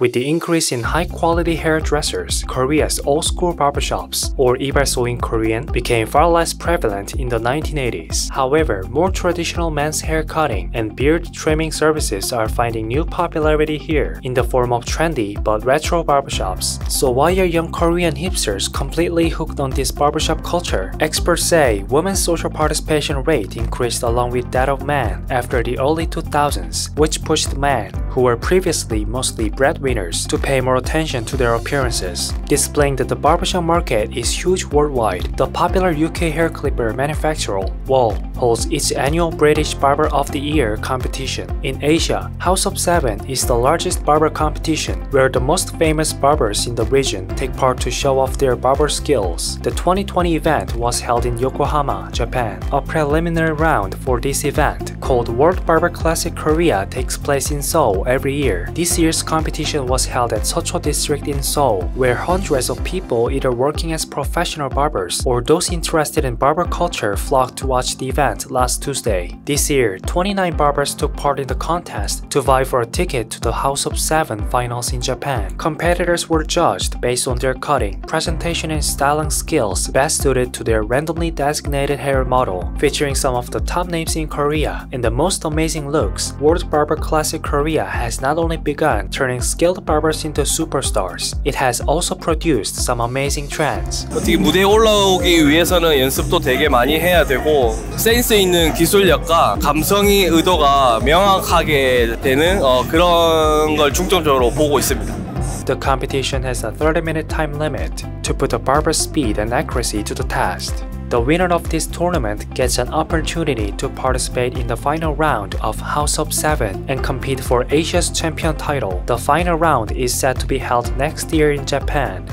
With the increase in high-quality hairdressers, Korea's old-school barbershops, or yibalso in Korean, became far less prevalent in the 1980s. However, more traditional men's hair cutting and beard trimming services are finding new popularity here in the form of trendy but retro barbershops. So why are young Korean hipsters completely hooked on this barbershop culture? Experts say women's social participation rate increased along with that of men after the early 2000s, which pushed men, who were previously mostly breadwinners, to pay more attention to their appearances, displaying that the barbershop market is huge worldwide. The popular UK hair clipper manufacturer, Wahl, holds its annual British Barber of the Year competition. In Asia, House of Seven is the largest barber competition where the most famous barbers in the region take part to show off their barber skills. The 2020 event was held in Yokohama, Japan. A preliminary round for this event, called World Barber Classic Korea, takes place in Seoul every year. This year's competition was held at Seocho District in Seoul, where hundreds of people either working as professional barbers or those interested in barber culture flocked to watch the event last Tuesday. This year, 29 barbers took part in the contest to vie for a ticket to the House of Seven finals in Japan. Competitors were judged based on their cutting, presentation and styling skills best suited to their randomly designated hair model, featuring some of the top names in Korea. In the most amazing looks, World Barber Classic Korea has not only begun turning skilled barbers into superstars, it has also produced some amazing trends. 어떻게 무대에 올라오기 위해서는 연습도 되게 많이 해야 되고 센스 있는 기술력과 감성의 의도가 명확하게 되는 어, 그런 걸 중점적으로 보고 있습니다. The competition has a 30-minute time limit to put the barber's speed and accuracy to the test. The winner of this tournament gets an opportunity to participate in the final round of House of Seven and compete for Asia's champion title. The final round is set to be held next year in Japan.